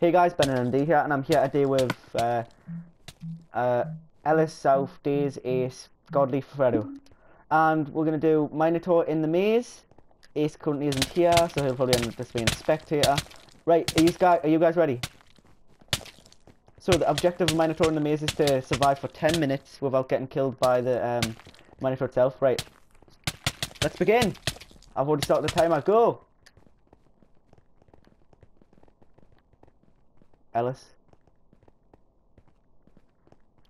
Hey guys, Beninem DE here, and I'm here today with uh, uh, Ellis, South, Days, Ace, Godly, Fredo. And we're going to do Minotaur in the maze. Ace currently isn't here, so he'll probably end up just being a spectator. Right, are you guys, are you guys ready? So the objective of Minotaur in the maze is to survive for 10 minutes without getting killed by the um, Minotaur itself. Right, let's begin. I've already started the timer, go! Ellis.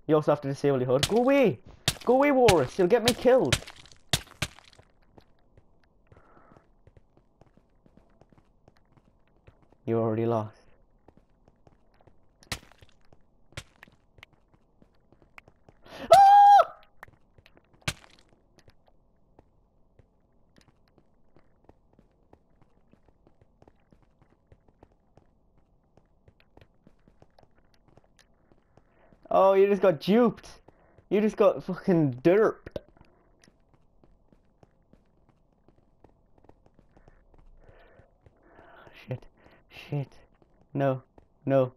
You also have to disable your HUD. Go away! Go away, Walrus! You'll get me killed! You already lost. Oh, you just got duped. You just got fucking derped. Shit. Shit. No. No.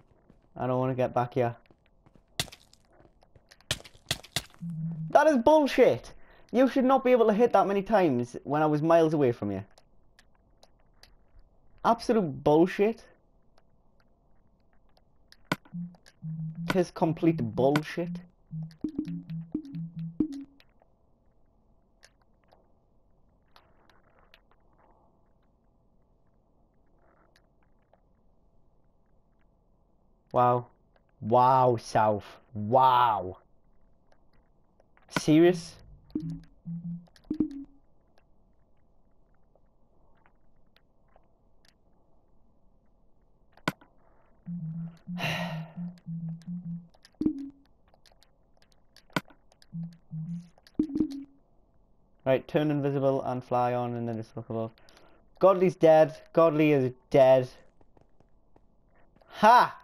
I don't want to get back here. That is bullshit. You should not be able to hit that many times when I was miles away from you. Absolute bullshit. Tis complete bullshit. Wow. Wow, South. Wow. Serious? Right, turn invisible and fly on and then just look above. Godly's dead. Godly is dead. Ha!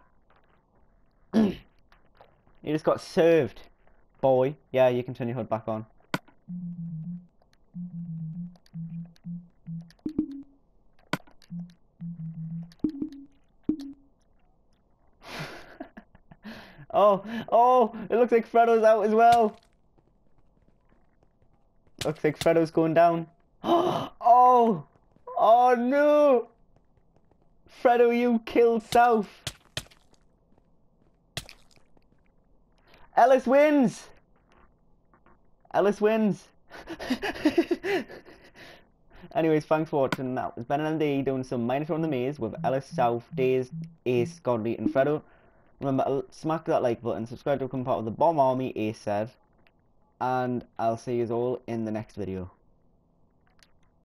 you just got served, boy. Yeah, you can turn your HUD back on. Oh, oh, it looks like Fredo's out as well. Looks like Fredo's going down. Oh! Oh no! Fredo, you killed South. Ellis wins! Ellis wins! Anyways, thanks for watching. That was Beninem DE doing some Minotaur on the Maze with Ellis, South, Days, Ace, Godly, and Fredo. Remember, smack that like button, subscribe to become part of the Bomb Army, said and I'll see you all in the next video.